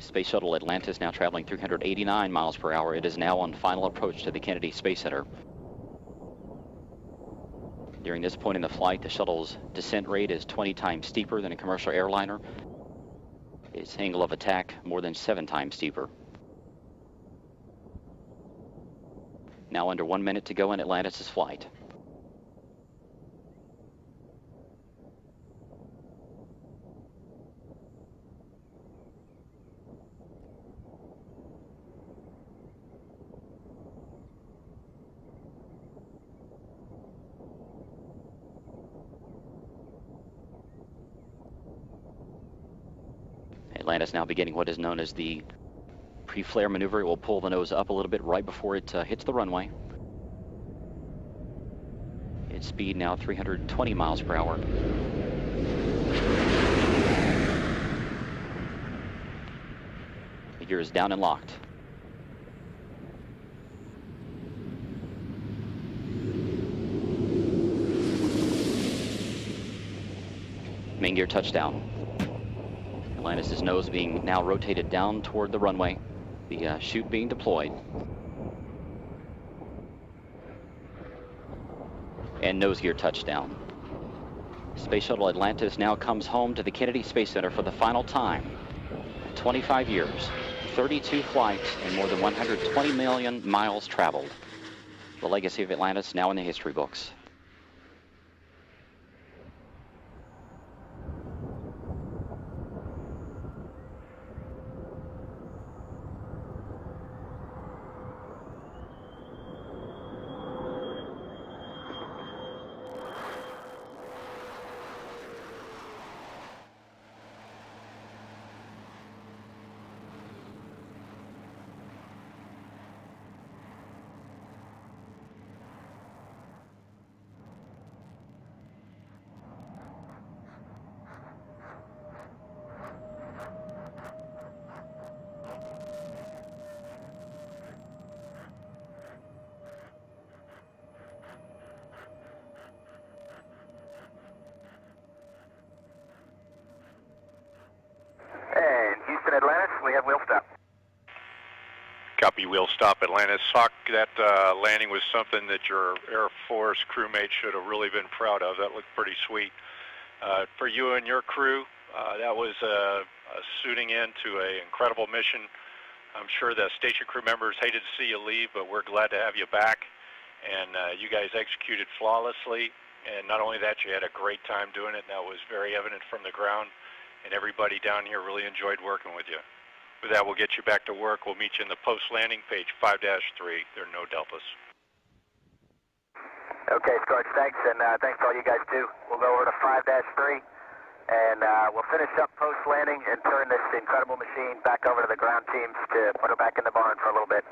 Space Shuttle Atlantis now traveling 389 miles per hour. It is now on final approach to the Kennedy Space Center. During this point in the flight, the shuttle's descent rate is 20 times steeper than a commercial airliner. Its angle of attack more than seven times steeper. Now under one minute to go in Atlantis' flight. Atlantis now beginning what is known as the pre-flare maneuver. It will pull the nose up a little bit right before it uh, hits the runway. Its speed now 320 miles per hour. The gear is down and locked. Main gear touchdown. Atlantis' nose being now rotated down toward the runway, the uh, chute being deployed. And nose gear touchdown. Space Shuttle Atlantis now comes home to the Kennedy Space Center for the final time. 25 years, 32 flights, and more than 120 million miles traveled. The legacy of Atlantis now in the history books. Atlantis, we have wheel stop. Copy wheel stop Atlantis. Hawk, that uh, landing was something that your Air Force crewmate should have really been proud of. That looked pretty sweet. Uh, for you and your crew, uh, that was a, a suiting in to an incredible mission. I'm sure the station crew members hated to see you leave, but we're glad to have you back. And uh, you guys executed flawlessly. And not only that, you had a great time doing it, and that was very evident from the ground and everybody down here really enjoyed working with you. With that, we'll get you back to work. We'll meet you in the post-landing page 5-3. There are no deltas. Okay, Scorch, thanks, and uh, thanks to all you guys, too. We'll go over to 5-3, and uh, we'll finish up post-landing and turn this incredible machine back over to the ground teams to put her back in the barn for a little bit.